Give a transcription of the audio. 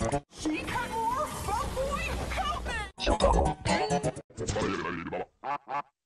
She cut more? Fuckboy? Help me!